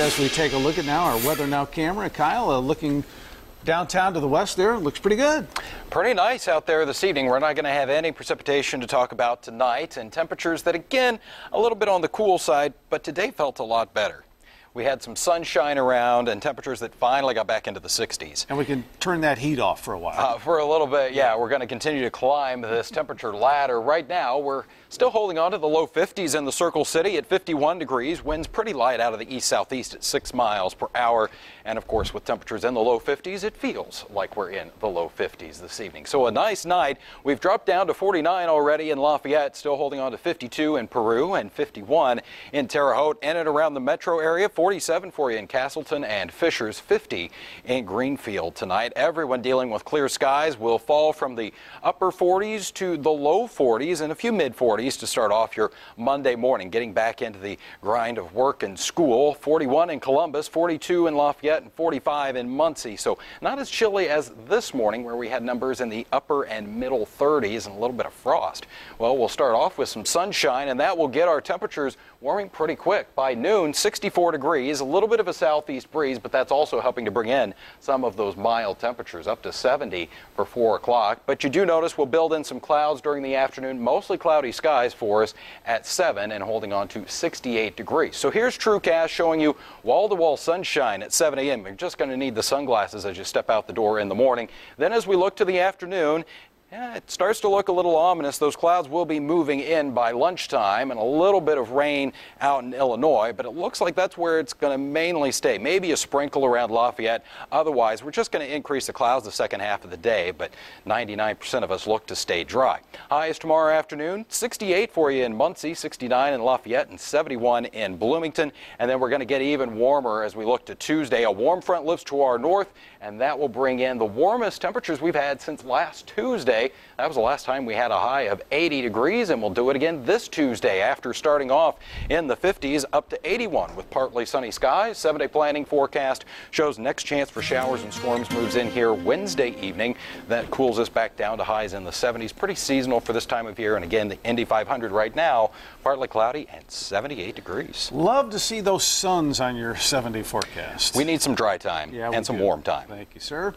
as we take a look at now our Weather Now camera. Kyle, uh, looking downtown to the west there, looks pretty good. Pretty nice out there this evening. We're not going to have any precipitation to talk about tonight, and temperatures that, again, a little bit on the cool side, but today felt a lot better. We had some sunshine around and temperatures that finally got back into the 60s. And we can turn that heat off for a while. Uh, for a little bit, yeah, we're going to continue to climb this temperature ladder. Right now, we're still holding on to the low 50s in the Circle City at 51 degrees. Winds pretty light out of the east southeast at 6 miles per hour. And of course, with temperatures in the low 50s, it feels like we're in the low 50s this evening. So a nice night. We've dropped down to 49 already in Lafayette, still holding on to 52 in Peru and 51 in Terre Haute and around the metro area. 47 for you in Castleton and Fishers, 50 in Greenfield tonight. Everyone dealing with clear skies will fall from the upper 40s to the low 40s and a few mid 40s to start off your Monday morning, getting back into the grind of work and school. 41 in Columbus, 42 in Lafayette, and 45 in Muncie. So not as chilly as this morning where we had numbers in the upper and middle 30s and a little bit of frost. Well, we'll start off with some sunshine and that will get our temperatures warming pretty quick. By noon, 64 degrees degrees, a little bit of a southeast breeze, but that's also helping to bring in some of those mild temperatures up to 70 for 4 o'clock. But you do notice we'll build in some clouds during the afternoon, mostly cloudy skies for us at 7 and holding on to 68 degrees. So here's TrueCast showing you wall-to-wall sunshine at 7 a.m. You're just going to need the sunglasses as you step out the door in the morning. Then as we look to the afternoon, yeah, it starts to look a little ominous. Those clouds will be moving in by lunchtime and a little bit of rain out in Illinois, but it looks like that's where it's going to mainly stay. Maybe a sprinkle around Lafayette. Otherwise, we're just going to increase the clouds the second half of the day, but 99% of us look to stay dry. Highs tomorrow afternoon, 68 for you in Muncie, 69 in Lafayette, and 71 in Bloomington. And then we're going to get even warmer as we look to Tuesday. A warm front lifts to our north, and that will bring in the warmest temperatures we've had since last Tuesday. That was the last time we had a high of 80 degrees, and we'll do it again this Tuesday after starting off in the 50s up to 81 with partly sunny skies. Seven day planning forecast shows next chance for showers and storms moves in here Wednesday evening. That cools us back down to highs in the 70s. Pretty seasonal for this time of year. And again, the Indy 500 right now, partly cloudy and 78 degrees. Love to see those suns on your 70 forecast. We need some dry time yeah, and some do. warm time. Thank you, sir.